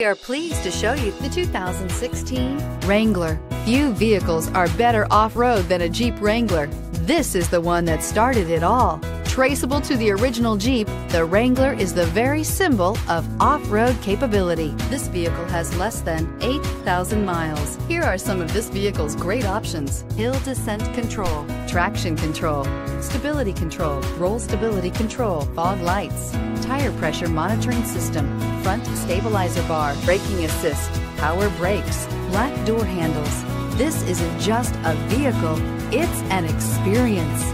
We are pleased to show you the 2016 Wrangler. Few vehicles are better off-road than a Jeep Wrangler. This is the one that started it all. Traceable to the original Jeep, the Wrangler is the very symbol of off-road capability. This vehicle has less than 8,000 miles. Here are some of this vehicle's great options. Hill descent control, traction control, stability control, roll stability control, fog lights, tire pressure monitoring system, front stabilizer bar, braking assist, power brakes, black door handles. This isn't just a vehicle, it's an experience.